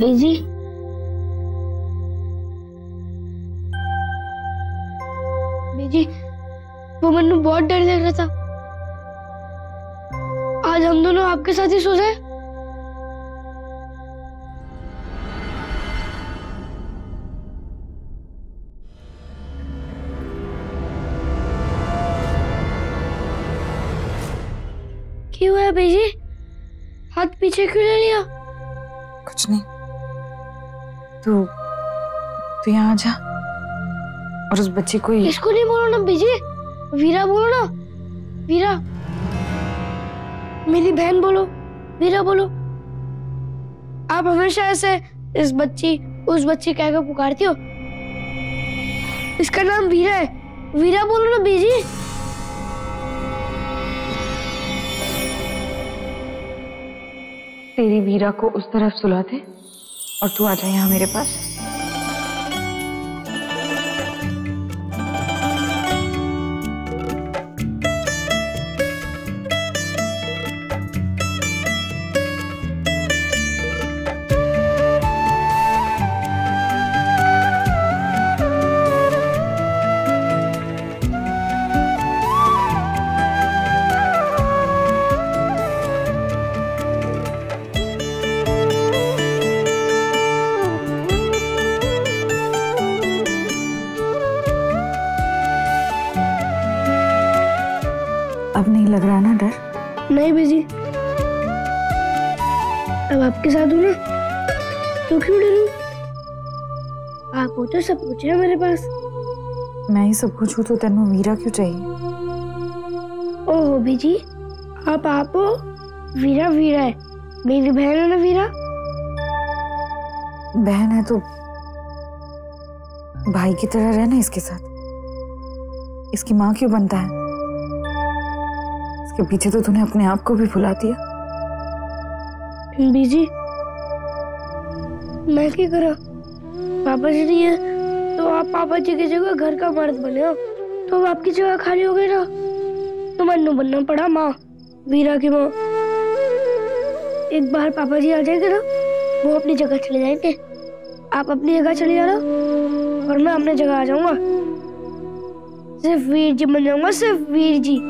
बेजी बेजी वो मन्नू बहुत डर लग रहा था। आज हम दोनों आपके साथ ही सो जाए। क्यों है बेजी हाथ पीछे क्यों ले लिया? कुछ नहीं। तू तू यहाँ आ जा। और उस बच्चे को ये इसको नहीं बोलो ना बेजी। वीरा बोलो ना। वीरा। मेरी बहन बोलो। वीरा बोलो। आप हमेशा ऐसे इस बच्ची उस बच्ची कह कर पुकारती हो। इसका नाम वीरा है। वीरा बोलो ना बीजी। तेरी वीरा को उस तरफ़ सुला दे और तू आ जा यहाँ मेरे पास। नहीं बेजी अब आपके साथ हूँ ना? तो क्यों डरूं? आप हो तो सब कुछ है मेरे पास। मैं ही सब कुछ हूँ तो तेनू वीरा क्यों चाहिए? ओहो बेजी आप आप हो? वीरा वीरा है। मेरी बहन है ना वीरा? बहन है तो भाई की तरह रहना इसके साथ। इसकी माँ क्यों बनता है? इसके पीछे तो तूने अपने आप को भी भुला दिया। बीजी मैं क्या करा? पापा जी नहीं है तो आप पापा जी की जगह घर का मर्द बने हो। तो अब आपकी जगह खाली हो गई ना? तो मन्नू बनना पड़ा माँ, वीरा की माँ। एक बार पापा जी आ जाएँगे ना, वो अपनी जगह चले जाएँगे। आप अपनी जगह चले जाना, और मैं अपनी जगह आ जाऊँगा। सिर्फ़ वीर जी बन जाऊँगा, सिर्फ़ वीर जी।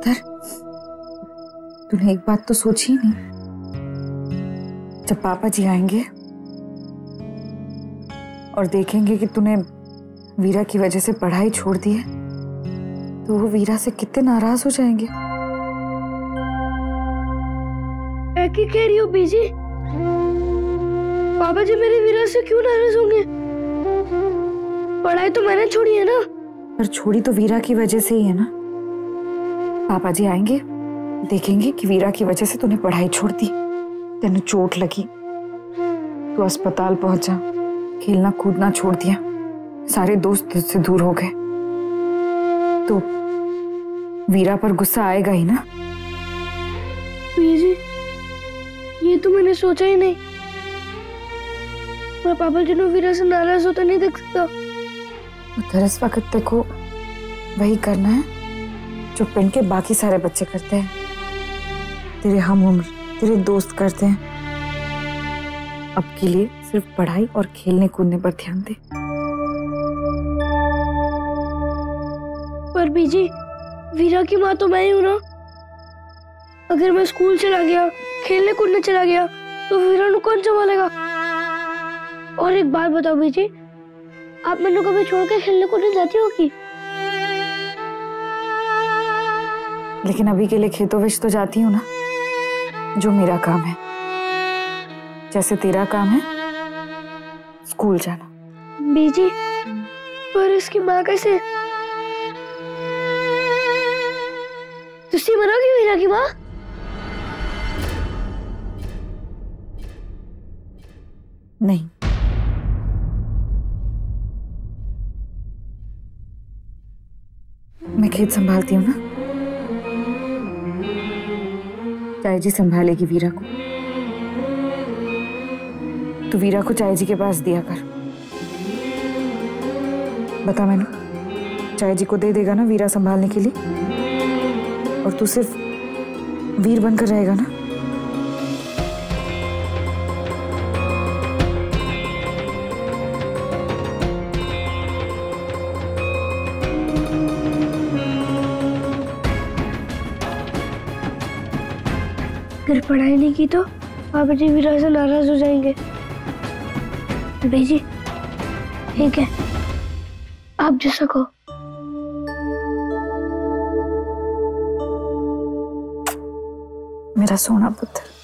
उत्तर तूने एक बात तो सोची नहीं। जब पापा जी आएँगे और देखेंगे कि तूने वीरा की वजह से पढ़ाई छोड़ दी है तो वो वीरा से कितने नाराज़ हो जाएँगे। कह रही हो बीजी? पापा जी मेरे वीरा से क्यों नाराज़ होंगे? पढ़ाई तो मैंने छोड़ी है ना। पर छोड़ी तो वीरा की वजह से ही है ना। पापा जी आएँगे देखेंगे कि वीरा की वजह से तूने पढ़ाई छोड़ दी। तेन चोट लगी। तू अस्पताल पहुँचा खेलना कूदना छोड़ दिया। सारे दोस्त तुझसे दूर हो गए। तो वीरा पर गुस्सा आएगा ही ना? बीजी ये तो मैंने सोचा ही नहीं। मैं पापा जी वीरा से नाराज़ होता नहीं देख सकता। इस वक्त देखो वही करना है। जो पिंड के बाकी सारे बच्चे करते हैं। तेरे हम उम्र, तेरे दोस्त करते हैं। अब के लिए सिर्फ़ पढ़ाई और खेलने कूदने पर ध्यान दे। पर बीजी, वीरा की माँ तो मैं ही हूँ ना। अगर मैं स्कूल चला गया, खेलने कूदने चला गया तो वीरा को कौन संभालेगा? और एक बात बताओ बीजी, आप मैंने कभी छोड़ के खेलने कूदने जाती हो लेकिन अभी के लिए खेतों विच तो जाती हूँ ना जो मेरा काम है। जैसे तेरा काम है स्कूल जाना। बीजी पर इसकी माँ कैसे? तुसी बनोगी वीरा की माँ? नहीं। मैं खेत संभालती हूँ ना। चाय जी संभालेगी वीरा को। तू वीरा को चाय जी के पास दिया कर। बता मैंने चाय जी को दे देगा ना वीरा संभालने के लिए? और तू सिर्फ़ वीर बनकर रहेगा ना? अगर पढ़ाई नहीं की तो आप जी वीरा से नाराज़ हो जाएँगे। बेजी ठीक है। आप जैसा कहो। मेरा सोना पुत्र।